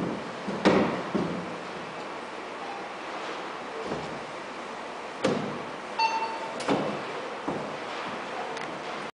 you.